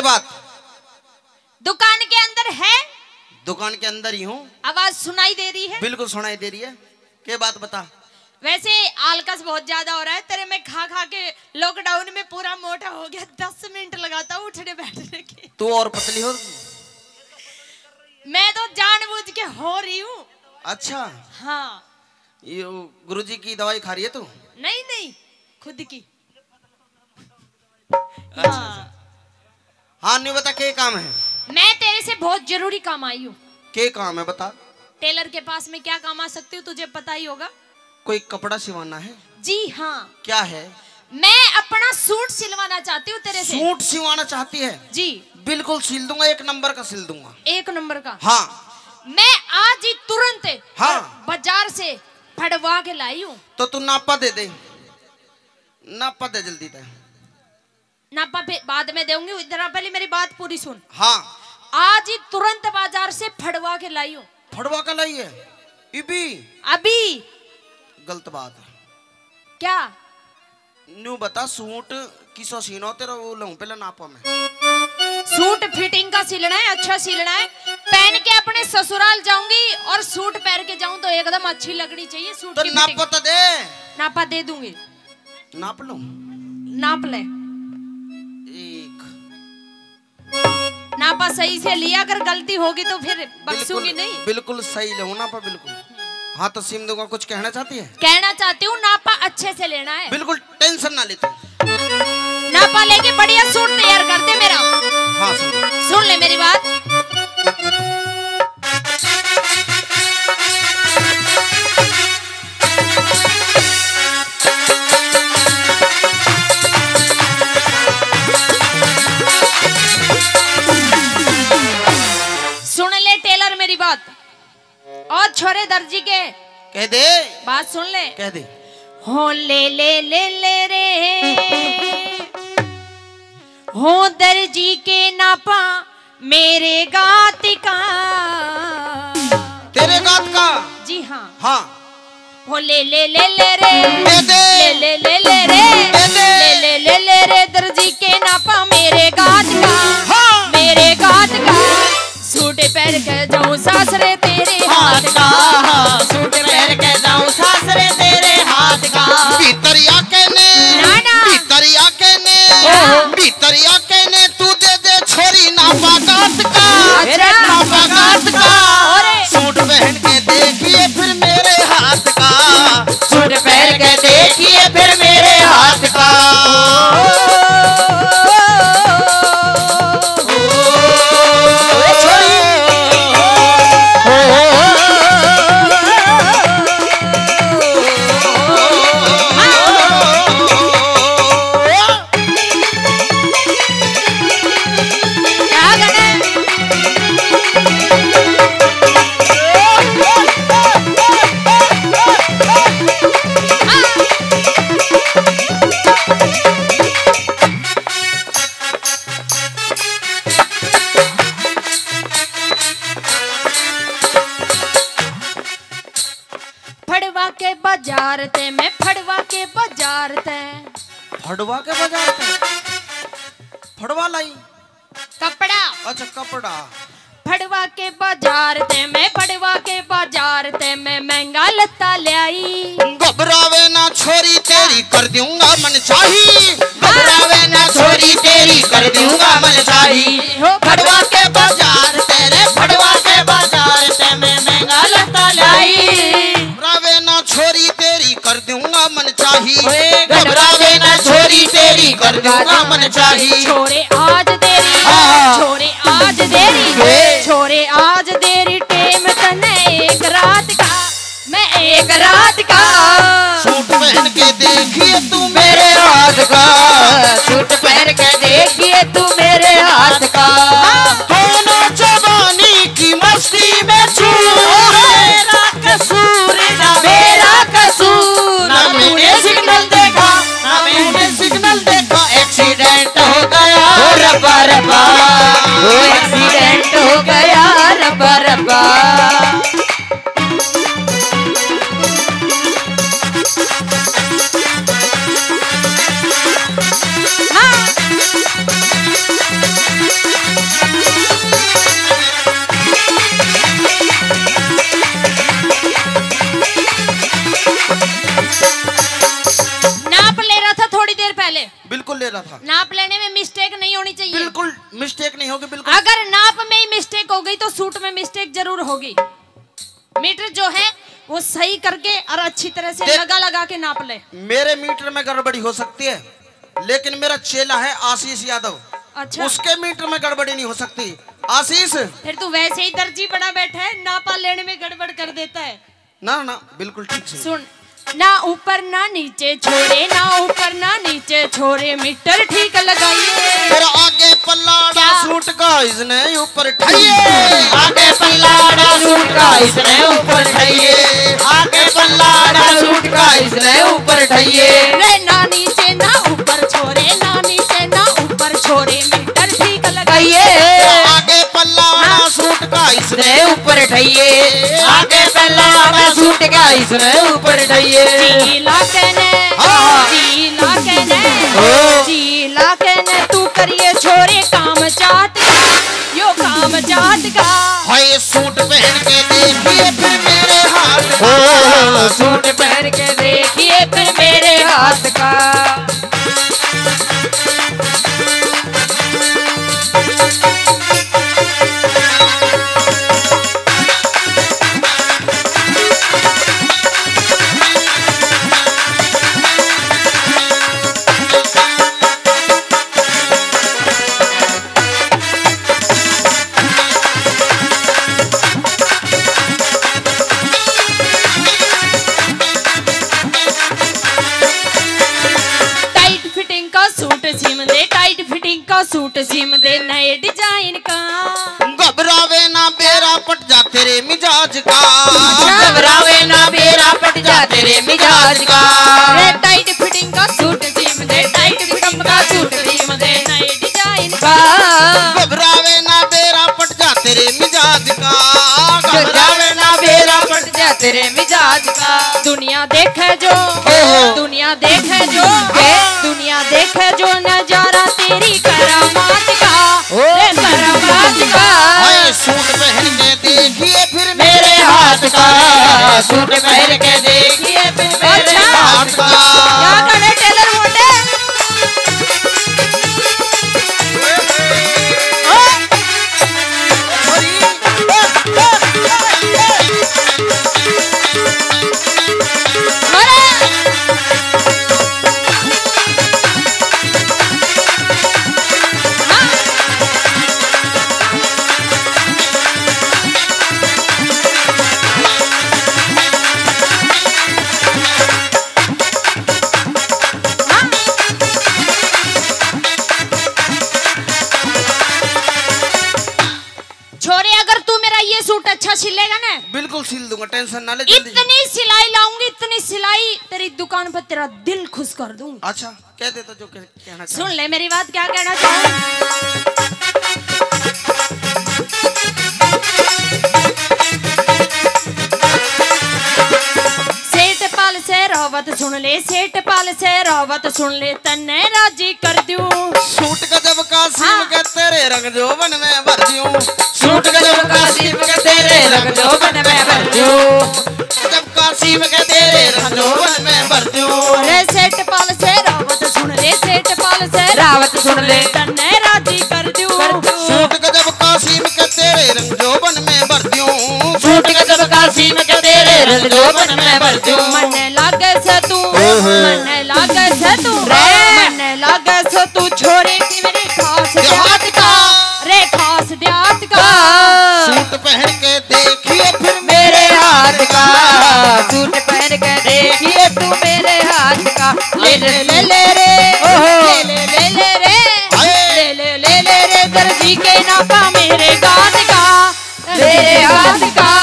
के बात। दुकान के अंदर है? दुकान के अंदर ही हूँ। आवाज़ सुनाई दे रही है? बिल्कुल सुनाई दे रही है। के बात बता? वैसे आलकस बहुत ज़्यादा हो रहा है। तेरे में खा खा के लॉकडाउन में पूरा मोटा हो गया। दस मिनट लगाता हूँ उठने बैठने के। तू और पतली हो। मैं तो जानबूझ के हो रही हूँ। अच्छा। हाँ। ये गुरुजी की दवाई खा रही है तू? नहीं नहीं। खुद की। अच्छा, हाँ। हाँ नहीं बता के काम है? मैं तेरे से बहुत ज़रूरी काम आई हूँ। के काम है बता। टेलर के पास में क्या काम आ सकती हूँ तुझे पता ही होगा। कोई कपड़ा सिवाना है? जी हाँ। क्या है? मैं अपना सूट सिलवाना चाहती हूँ तेरे से। सूट सिवाना चाहती है? जी। बिल्कुल सिल दूँगा एक नंबर का सिल दूँगा। एक नंबर का? हाँ। मैं आज ही तुरंत हाँ। बाज़ार से फड़वा के लाई हूँ। तो तू नापा दे दे। नापा दे जल्दी दे। नापा बाद में दूँगी इधर पहले मेरी बात पूरी सुन। हाँ। आज ही तुरंत बाज़ार से फड़वा के लाई हूँ। फड़वा का लाई है? इबी। अभी। गलत बात है। क्या? न्यू बता सूट किसो सीनो तेरा? वो लूँ पहले नापा में। सूट फिटिंग का सिलना है अच्छा सिलना है। पहन के अपने ससुराल जाऊँगी और सूट पहन के जाऊँ तो एकदम अच्छी लगनी चाहिए सूट तो की नाप तो दे। नापा दे दूँगी। नाप लो? नाप ले। नापा सही से लिया अगर गलती होगी तो फिर बख्शूँगी नहीं। बिल्कुल सही लो नापा बिल्कुल। हाँ तो सिम दूँगा कुछ कहना चाहती है? कहना चाहती हूँ नापा अच्छे से लेना है। बिल्कुल टेंशन ना लेते। नापा लेके बढ़िया सूट तैयार करते मेरा। हाँ सुन ले मेरी बात। और छोरे दर्जी के। कह दे। बात सुन ले। कह दे। हो ले ले ले ले रे। हो दर्जी के नापा मेरे गात का। तेरे गात का? जी हाँ। हाँ। हो ले ले ले ले रे। दे दे। ले ले ले ले रे। दे दे। ले ले ले ले रे दर्जी के नापा मेरे गात का। हाँ। मेरे गात का। सूट पैर के जाऊँ सासरे तेरे फड़वा के बाज़ार ते मैं फड़वा के बाज़ार ते। फड़वा के बाज़ार पे फड़वा लाई? कपड़ा। अच्छा कपड़ा। फड़वा के बाज़ार ते मैं फड़वा के बाज़ार ते मैं महँगा लत्ता ले आई घबरावे ना छोरी तेरी कर दूँगा मन चाही घबरावे ना छोरी तेरी कर दूँगा मन चाही फड़वा दूँगा मन चाही। ओए घबरावे ना छोरी तेरी कर दूँगा मन चाही। छोरे आज देरी हाँ। छोरे आज देरी। छोरे आज देरी टेम तने एक रात का मैं एक रात का। सूट पहन के देखिए तू मेरे हाथ का। सूट पहन के देखिए तू लेना था। नाप लेने में मिस्टेक नहीं होनी चाहिए। बिल्कुल मिस्टेक नहीं होगी बिल्कुल। अगर नाप में ही मिस्टेक हो गई तो सूट में मिस्टेक ज़रूर होगी। मीटर जो है वो सही करके और अच्छी तरह से लगा लगा के नाप ले। मेरे मीटर में गड़बड़ी हो सकती है लेकिन मेरा चेला है आशीष यादव। अच्छा। उसके मीटर में गड़बड़ी नहीं हो सकती। आशीष? फिर तू वैसे ही दर्जी बना बैठा है नापा लेने में गड़बड़ कर देता है। ना ना बिल्कुल ठीक सुन ना ऊपर ना नीचे छोरे ना ऊपर ना नीचे छोरे मीटर ठीक लगाइए। फिर आगे पल्लाड़ा सूट का इसने ऊपर ठाइए आगे पल्लाड़ा सूट का इसने ऊपर ढइए आगे पल्लाड़ा सूट का इसने ऊपर ढइए रे ना नीचे ना ऊपर छोरे ना नीचे ना ऊपर छोरे मीटर ठीक लगाइए। आगे पल्लाड़ा सूट का इसने ऊपर ढइए आगे पल्लाड़ा का इसने ऊपर ढइए जीला कहने हाँ। जीला कहने जीला कहने तू करिए छोरे काम का यो काम चाहत का। हाय सूट पहन के देखिए फिर मेरे हाथ ओ सूट पहन के देखिए फिर मेरे हाथ का। बेरा पट जा तेरे मिजाज का। घबरावे ना मेरा पट जा तेरे मिजाज का। रे टाइट फिटिंग का सूट दे टाइट फिटिंग का सूट दे नए डिज़ाइन का। घबरावे ना बेरा पट जा तेरे मिजाज का। घबरावे ना मेरा पट जा तेरे मिजाज का। दुनिया देखे जो दुनिया देखे जो दुनिया देखे जो नज़ारा तेरी सूट पहन के देखिए अच्छा। सूट अच्छा सिलेगा ना? बिल्कुल सिल दूँगा टेंशन ना ले इतनी सिलाई लाऊँगी इतनी सिलाई तेरी दुकान पर तेरा दिल खुश कर दूँगी। अच्छा कह दे तो जो कहना चाह। सुन ले मेरी बात क्या कहना चाहूँ? सेठ पाल से रोवत सुन ले सेठ पाल से रोवत सुन ले तन्ने राज़ी कर दूँ सूट का जब का सीम हाँ। के तेरे रंग जोबन में भर दूँ सूट गजब का के तेरे रंग जो बन में भर दूँ जब का के तेरे रंग में भर दूँ रे सेठ पाल से रोवत सुन ले सेठ पाल से रावत सुन ले तन्ने राज़ी कर दूँ सूट का जब के तेरे रंग में भर दूँ सूट गजब का के तेरे रंग जो बन में भर दूँ मन लागे से तू। मन ले ले ले रे दर्जी के नाता मेरे गात का मेरे हाथ का।